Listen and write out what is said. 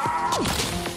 Ah!